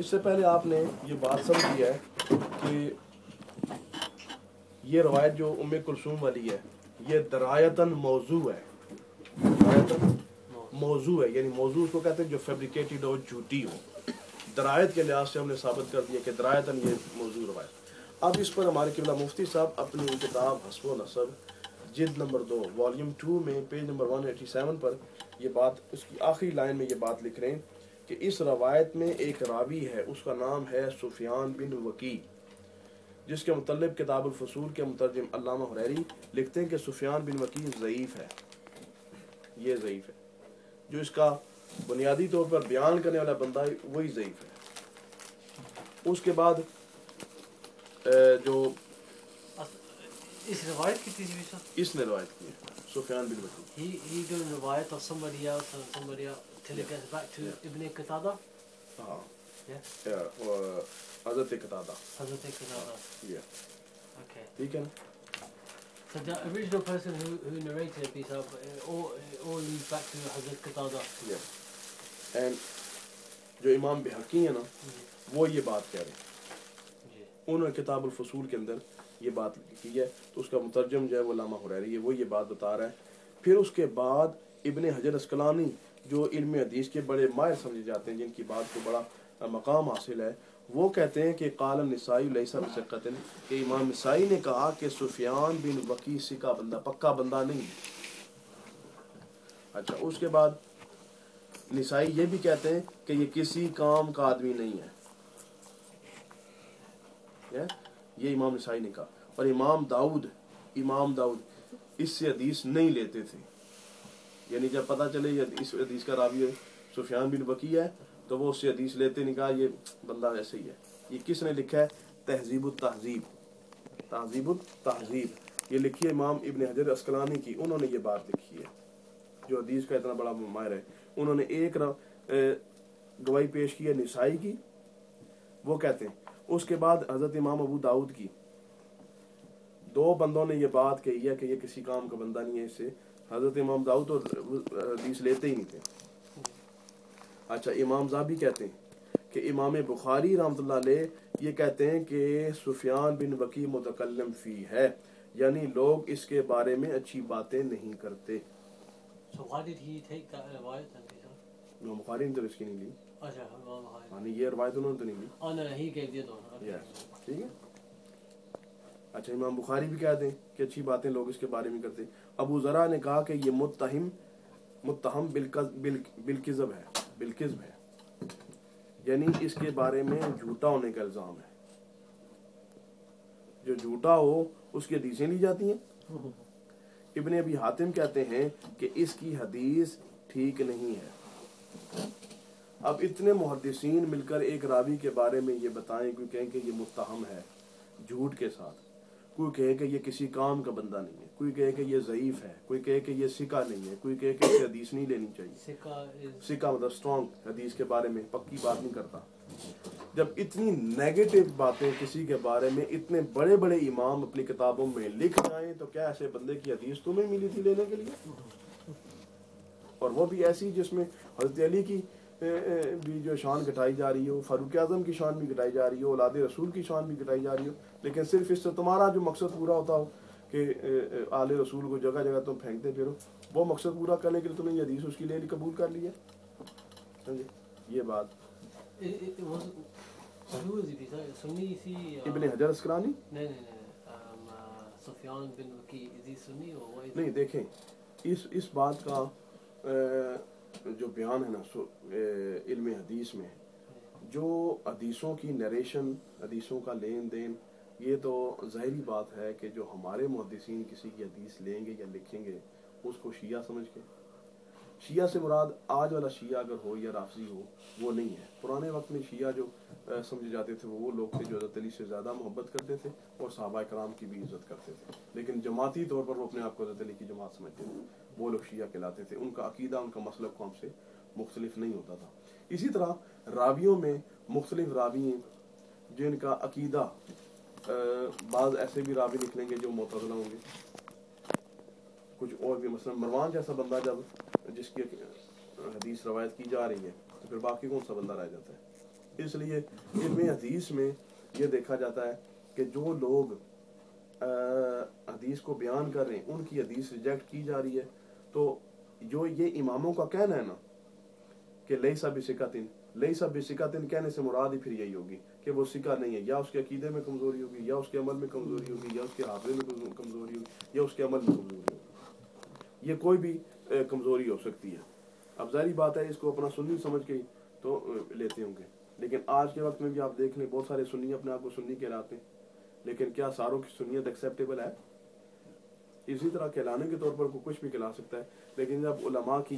इससे पहले आपने ये बात समझी है कि ये रवायत जो उम कुलसूम वाली है, ये दरायतन मौजू है। दरायतन मौजू है, यानी मौजू उसको कहते हैं जो फेब्रिकेटेड हो झूठी हो। दरायत के लिहाज से हमने साबित कर दिया कि दरायतन ये मौजू रवायत। अब इस पर हमारे किबला मुफ्ती साहब अपनी किताब हसब नसब जिद नंबर दो, वॉल्यूम टू में page number one eighty seven पर यह बात, उसकी आखिरी लाइन में ये बात लिख रहे हैं। कि इस रवायत में एक रावी है उसका नाम है सुफियान बिन वकी जिसके मतलब किताबुलफसूल के मुतरजम अल्लामा हुरैरी लिखते हैं कि सुफियान बिन वकी ज़यीफ़ है। ये ज़यीफ़ है। जो इसका बुनियादी तौर पर बयान करने वाला बंदा है वही ज़यीफ़ है। उसके बाद जो इस रवायत की इसने रवायत की है। सुफियान बिन वकी he he doing riwayat of somebody else and somebody else till yeah. it gets back to yeah. Ibn Qatada हाँ yeah हज़रत कतादा Hazrat Qatada ये okay ठीक है ना so the original person who who narrated it piece all all leads back to Hazrat Qatada ये and जो इमाम बेहकी है ना वो ये बात कह रहे हैं उन्होंने किताब फसूल के अंदर ये बात की है तो उसका मुतरजम जो है वो लामा हुरैरी है वो ये बात बता रहा है। फिर उसके बाद इब्न हजर अस्कलानी, जो इल्म हदीस के बड़े माहिर समझे जाते हैं, जिनकी बात को बड़ा मकाम हासिल है, वो कहते हैं कि काल नसाई लैसा बिसक़तिन कि इमाम नसाई ने कहा कि सुफियान बिन वकी सिका बंदा, पक्का बंदा नहीं अच्छा उसके बाद निसाई ये भी कहते हैं कि ये किसी काम का आदमी नहीं है। ये इमाम नसाई ने कहा। और इमाम दाऊद इमाम दाऊद इससे हदीस नहीं लेते थे। यानी जब पता चले इस हदीस का रावी सुफियान बिन वकी है तो वो उससे हदीस लेते नहीं कहा, ये बंदा ऐसे ही है। ये किसने लिखा है? तहजीब तहजीब। तहजीब तहजीब। ये लिखी है इमाम इबन हजर अस्कलानी की। उन्होंने ये बात लिखी है, जो हदीस का इतना बड़ा माहिर है। उन्होंने एक गवाही पेश की है निसाई की। वो कहते हैं उसके बाद हज़रत इमाम अबू दाऊद की। दो बंदों ने ये बात कही है कि ये किसी काम का बंदा नहीं है इससे हज़रत इमाम दाऊद तो हदीस लेते ही नहीं थे। अच्छा इमाम जाबी कहते हैं कि इमाम बुखारी अलैह ये कहते हैं कि सुफियान बिन वकी मुतकल्लम फ़ी है, यानी लोग इसके बारे में अच्छी बातें नहीं करते। So did he take that riwayat then piece of इमाम बुखारी तो नहीं अच्छा Bukhari मानी ये रवायत उन्होंने तो नहीं ली no no he gave the other one okay Yes. ठीक है? अच्छा इमाम बुखारी भी कहते हैं कि अच्छी बातें लोग इसके बारे में करते अबू जरा ने कहा कि ये मुत्तहिम मुत्तहम बिलकिज़ब है बिलकिज़ब है। यानी इसके बारे में झूठा होने का इल्ज़ाम है। जो झूठा हो उसकी हदीसें ली जाती हैं। इब्ने अभी हातिम कहते हैं कि इसकी हदीस ठीक नहीं है। अब इतने मुहदसिन मिलकर एक रावी के बारे में ये बताएँ कोई कहें कि ये मुस्तहम है झूठ के साथ। कोई कहे कि ये किसी काम का बंदा नहीं है कोई कहे कि ये ज़यीफ है कोई कहे कि ये सिका नहीं है कोई कहे कि इसे हदीस नहीं लेनी चाहिए। is सिका मतलब स्ट्रॉन्ग हदीस के बारे में पक्की बात नहीं करता। जब इतनी नेगेटिव बातें किसी के बारे में इतने बड़े बड़े इमाम अपनी किताबों में लिख जाएँ तो क्या ऐसे बंदे की हदीस तुम्हें मिली थी लेने के लिए? और वो भी ऐसी जिसमें हज़रत अली की भी जो शान घटाई जा रही हो फारूक आज़म की शान भी घटाई जा रही हो औलाद रसूल की शान भी घटाई जा रही हो लेकिन सिर्फ़ इससे तुम्हारा जो मकसद पूरा होता हो कि आले रसूल को जगह जगह तुम फेंकते फिरो वो मकसद पूरा करने के लिए तुमने ये हदीस उसकी ले ली कबूल कर लिया समझे? ये बात। इब्ने हजर is नहीं देखें इस इस बात का जो बयान है ना इल्म हदीस में, जो हदीसों की नरेशन हदीसों का लेन देन ये तो ज़ाहरी बात है कि जो हमारे मुहदसिन किसी की हदीस लेंगे या लिखेंगे, उसको शिया समझ के। शिया से मुराद आज वाला शिया अगर हो या राफजी हो, वो नहीं है। पुराने वक्त में शिया जो समझे जाते थे, वो वो लोग थे जो हज़रत अली से ज़्यादा मोहब्बत करते थे और सहाबा कराम की भी इज़्ज़त करते थे। लेकिन जमाती तौर पर वो अपने आप को हज़रत अली की जमात समझते थे। वो लोग शिया कहलाते थे। उनका अकीदा, उनका मसलब कौम से मुख्तलिफ़ नहीं होता था। इसी तरह रावियों में मुख्तलिफ़ रावी जिनका अकीदा बाद ऐसे भी रावी निकलेंगे जो मोतला होंगे। कुछ और भी, मसलन मरवान जैसा बंदा जब जिसकी हदीस रवायत की जा रही है तो फिर बाकी कौन सा बंदा रह जाता है? इसलिए इल्म हदीस में ये देखा जाता है कि जो लोग हदीस को बयान कर रहे हैं, उनकी हदीस रिजेक्ट की जा रही है। तो जो ये इमामों का कहना है ना, कि लई सा बिसिकातिन लई सा बिसिकातिन कहने से मुराद ही फिर यही होगी कि वो सिका नहीं है। या उसके अकीदे में कमज़ोरी होगी, या उसके अमल में कमज़ोरी होगी, या उसके हाफे में कमज़ोरी होगी, या उसके अमल में कमज़ोरी होगी। ये कोई भी कमज़ोरी हो सकती है। अब जारी बात है, इसको अपना सुन्नी समझ के तो लेते होंगे। लेकिन आज के वक्त में भी आप देख लें, बहुत सारे सुन्नी अपने आप को सुन्नी कहलाते हैं। लेकिन क्या सारों की सुनीत एक्सेप्टेबल है? इसी तरह कहलाने के तौर पर कुछ भी कहला सकता है। लेकिन जब उलमा की